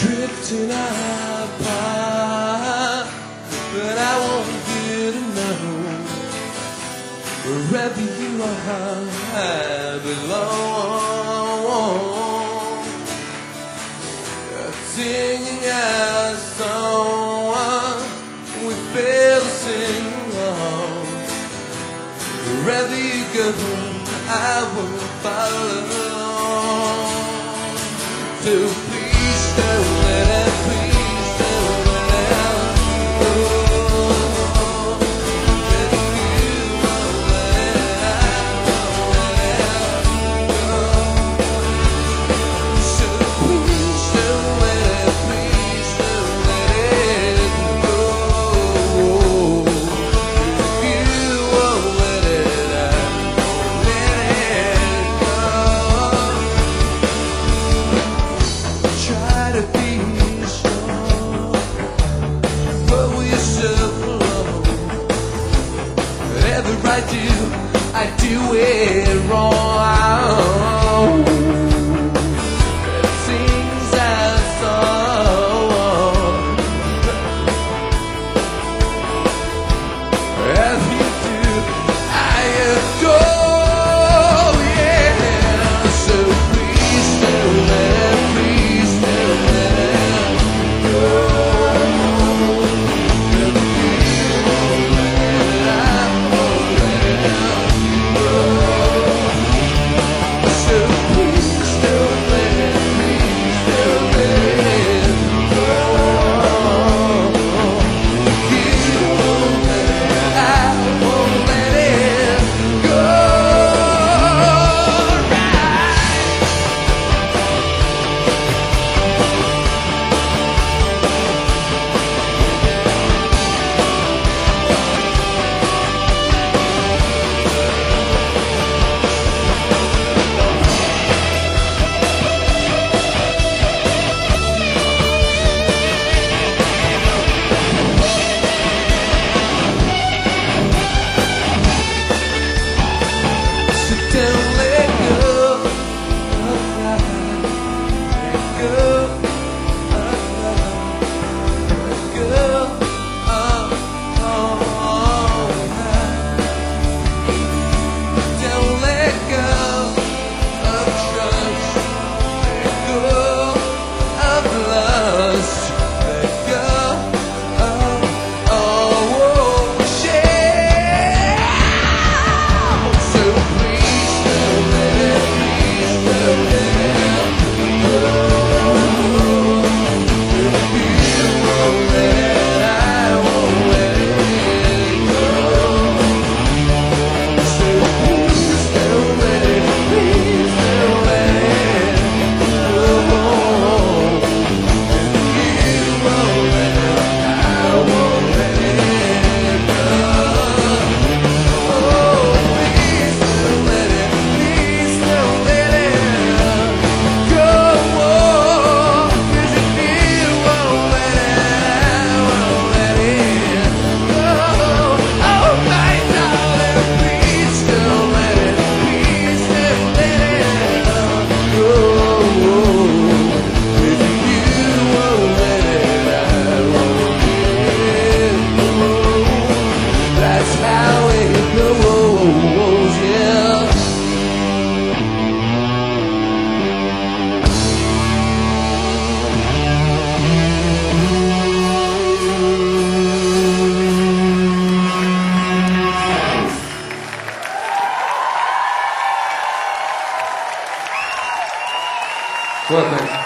drifting apart, but I want you to know wherever you are, I belong. Singing a song, we fail to sing along. Wherever you go, I will follow. To please, do I do it wrong. Well, thanks.